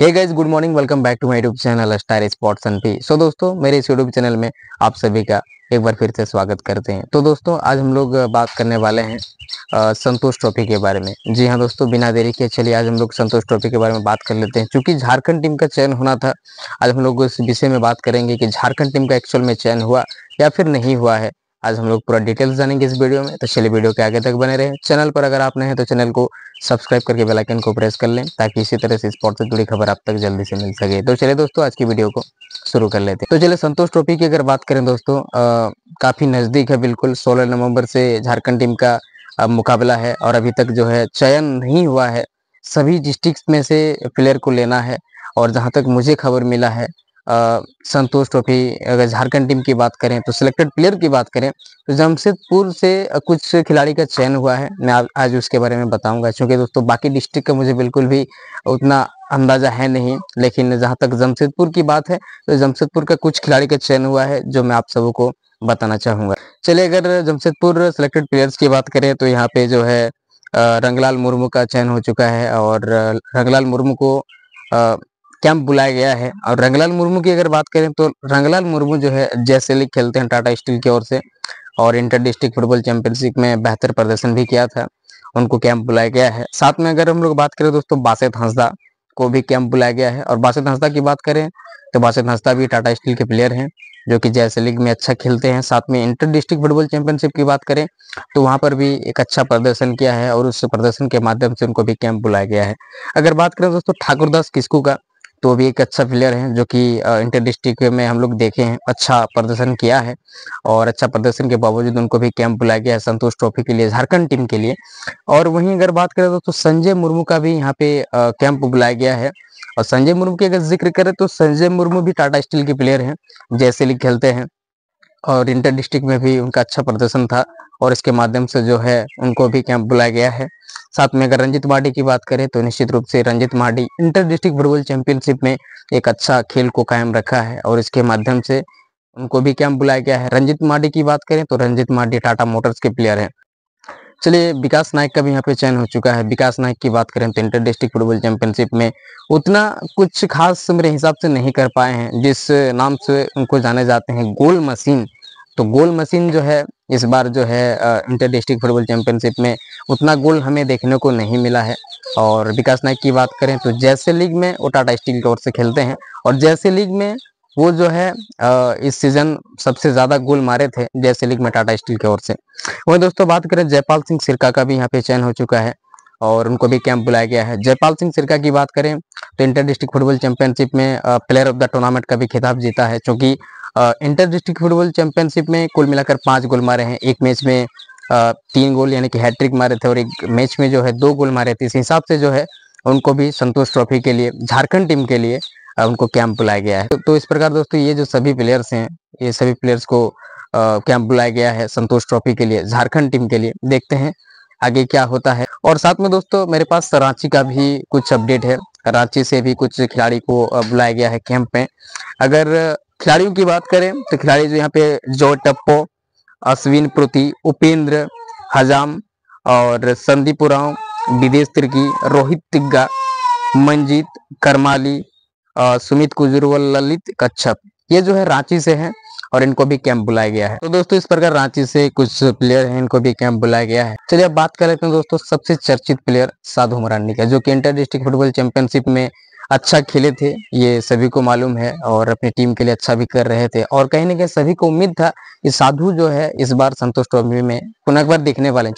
Hey guys good morning welcome back to my YouTube channel Star Sports and P so दोस्तों, मेरे इस YouTube channel में आप सभी का एक बार फिर से स्वागत करते हैं। तो दोस्तों, आज हम लोग बात करने वाले हैं संतोष ट्रॉफी के बारे में। जी हाँ दोस्तों, बिना देरी के चलिए आज हम लोग संतोष ट्रॉफी के बारे में बात कर लेते हैं। क्योंकि झारखंड टीम का चयन होना था, आज हम लोग इस विषय में बात करेंगे कि झारखंड टीम का एक्चुअल में चयन हुआ या फिर नहीं हुआ है। आज हम लोग पूरा डिटेल्स जानेंगे इस वीडियो में तो चलिए वीडियो के आगे तक बने रहे। चैनल पर अगर आप नए हैं तो चैनल को सब्सक्राइब करके बेल आइकन को प्रेस कर लें, ताकि इसी तरह से स्पोर्ट से जुड़ी खबर आप तक जल्दी से मिल सके। तो चलिए दोस्तों, आज की वीडियो को शुरू कर लेते हैं। तो चलिए, संतोष ट्रॉफी की अगर बात करें दोस्तों काफ़ी नज़दीक है बिल्कुल। सोलह नवंबर से झारखंड टीम का मुकाबला है, और अभी तक जो है चयन नहीं हुआ है। सभी डिस्ट्रिक्ट में से प्लेयर को लेना है, और जहाँ तक मुझे खबर मिला है संतोष ट्रॉफी, अगर झारखंड टीम की बात करें तो सिलेक्टेड प्लेयर की बात करें तो जमशेदपुर से कुछ खिलाड़ी का चयन हुआ है। मैं आज उसके बारे में बताऊँगा, क्योंकि दोस्तों, बाकी डिस्ट्रिक्ट का मुझे बिल्कुल भी उतना अंदाज़ा है नहीं, लेकिन जहाँ तक जमशेदपुर की बात है तो जमशेदपुर का कुछ खिलाड़ी का चयन हुआ है, जो मैं आप सबको बताना चाहूँगा। चलिए, अगर जमशेदपुर सिलेक्टेड प्लेयर्स की बात करें तो यहाँ पे जो है रंगलाल मुर्मू का चयन हो चुका है, और रंगलाल मुर्मू को कैंप बुलाया गया है। और रंगलाल मुर्मू की अगर बात करें तो रंगलाल मुर्मू जो है जैसे लीग खेलते हैं टाटा स्टील की ओर से और इंटर डिस्ट्रिक्ट फुटबॉल चैंपियनशिप में बेहतर प्रदर्शन भी किया था। उनको कैंप बुलाया गया है। साथ में अगर हम लोग बात करें दोस्तों बासित हंसदा को भी कैंप बुलाया गया है। और बासित हंसदा की बात करें तो बासित हंसदा भी टाटा स्टील के प्लेयर हैं जो कि जैसे लीग में अच्छा खेलते हैं। साथ में इंटर डिस्ट्रिक्ट फुटबॉल चैंपियनशिप की बात करें तो वहाँ पर भी एक अच्छा प्रदर्शन किया है और उस प्रदर्शन के माध्यम से उनको भी कैंप बुलाया गया है। अगर बात करें दोस्तों ठाकुरदास किस्कू का तो भी एक अच्छा प्लेयर है, जो कि इंटर डिस्ट्रिक्ट में हम लोग देखे हैं। अच्छा प्रदर्शन किया है और अच्छा प्रदर्शन के बावजूद उनको भी कैंप बुलाया गया है संतोष ट्रॉफी के लिए, झारखंड टीम के लिए। और वहीं अगर बात करें तो संजय मुर्मू का भी यहाँ पे कैंप बुलाया गया है। और संजय मुर्मू की अगर ज़िक्र करें तो संजय मुर्मू भी टाटा स्टील के प्लेयर हैं, जैसे लीग खेलते हैं। और इंटर डिस्ट्रिक्ट में भी उनका अच्छा प्रदर्शन था और इसके माध्यम से जो है उनको भी कैंप बुलाया गया है। साथ में अगर रंजित मार्डी की बात करें तो निश्चित रूप से Ranjit Mardi inter district football championship में एक अच्छा खेल को कायम रखा है और इसके माध्यम से उनको भी कैंप बुलाया गया है। रंजित मार्डी की बात करें तो रंजित मार्डी टाटा मोटर्स के प्लेयर हैं। चलिए, विकास नायक का भी यहाँ पे चयन हो चुका है। विकास नायक की बात करें तो इंटर डिस्ट्रिक्ट फुटबॉल चैंपियनशिप में, उतना कुछ खास मेरे हिसाब से नहीं कर पाए हैं, जिस नाम से उनको जाने जाते हैं गोल मशीन। तो गोल मशीन जो है, इस बार जो है इंटर डिस्ट्रिक्ट फुटबॉल चैंपियनशिप में उतना गोल हमें देखने को नहीं मिला है। और विकास नायक की बात करें तो जैसे लीग में वो टाटा स्टील की ओर से खेलते हैं, और जैसे लीग में वो जो है इस सीज़न सबसे ज़्यादा गोल मारे थे जैसे लीग में टाटा स्टील की ओर से। वही दोस्तों बात करें, जयपाल सिंह सिरका का भी यहाँ पे चयन हो चुका है और उनको भी कैंप बुलाया गया है। जयपाल सिंह सिरका की बात करें तो इंटर डिस्ट्रिक्ट फुटबॉल चैंपियनशिप में प्लेयर ऑफ़ द टूर्नामेंट का भी खिताब जीता है क्योंकि इंटर डिस्ट्रिक्ट फुटबॉल चैंपियनशिप में कुल मिलाकर पाँच गोल मारे हैं। एक मैच में तीन गोल यानी कि हैट्रिक मारे थे और एक मैच में जो है दो गोल मारे थे। इस हिसाब से जो है, उनको भी संतोष ट्रॉफी के लिए, झारखंड टीम के लिए उनको कैंप बुलाया गया है। तो इस प्रकार दोस्तों ये जो सभी प्लेयर्स हैं, ये सभी प्लेयर्स को कैंप बुलाया गया है संतोष ट्रॉफी के लिए, झारखंड टीम के लिए। देखते हैं आगे क्या होता है। और साथ में दोस्तों मेरे पास रांची का भी कुछ अपडेट है। रांची से भी कुछ खिलाड़ी को बुलाया गया है कैंप में। अगर खिलाड़ियों की बात करें तो खिलाड़ी जो यहाँ पे जो टप्पो अश्विन प्रति, उपेंद्र, हजाम और संदीप उराव, विदेश तिर्की, रोहित तिग्गा मंजीत करमाली सुमित कुजूरवल ललित कच्छप। ये जो है रांची से है और इनको भी कैंप बुलाया गया है। तो दोस्तों, इस प्रकार रांची से कुछ प्लेयर हैं, इनको भी कैंप बुलाया गया है। चलिए अब बात कर लेते हैं दोस्तों, सबसे चर्चित प्लेयर साधु मरानी का, जो कि इंटर डिस्ट्रिक्ट फुटबॉल चैंपियनशिप में अच्छा खेले थे, ये सभी को मालूम है और अपनी टीम के लिए अच्छा भी कर रहे थे। और कहीं ना कहीं सभी को उम्मीद था कि साधु जो है इस बार संतोष ट्रॉफी में पुनः बार दिखने वाले हैं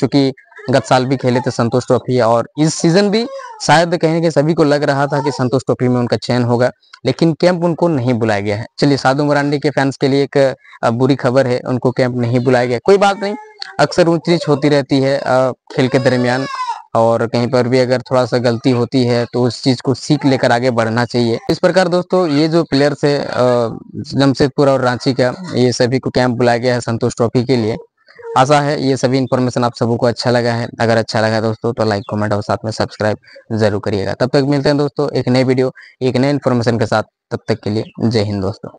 गत साल भी खेले थे संतोष ट्रॉफी और इस सीज़न भी शायद कहीं ना कहीं सभी को लग रहा था कि संतोष ट्रॉफी में उनका चयन होगा, लेकिन कैंप उनको नहीं बुलाया गया है। चलिए, साधु मरांडी के फैंस के लिए एक बुरी खबर है, उनको कैंप नहीं बुलाया गया। कोई बात नहीं, अक्सर ऊंच नीच होती रहती है खेल के दरमियान, और कहीं पर भी अगर थोड़ा सा गलती होती है तो उस चीज़ को सीख लेकर आगे बढ़ना चाहिए। इस प्रकार दोस्तों, ये जो प्लेयर्स है जमशेदपुर और रांची का, ये सभी को कैंप बुलाया गया है संतोष ट्रॉफी के लिए। आशा है ये सभी इन्फॉर्मेशन आप सबको अच्छा लगा है। अगर अच्छा लगा दोस्तों तो लाइक कमेंट और साथ में सब्सक्राइब ज़रूर करिएगा। तब तक मिलते हैं दोस्तों, एक नए वीडियो एक नए इन्फॉर्मेशन के साथ। तब तक के लिए जय हिंद दोस्तों।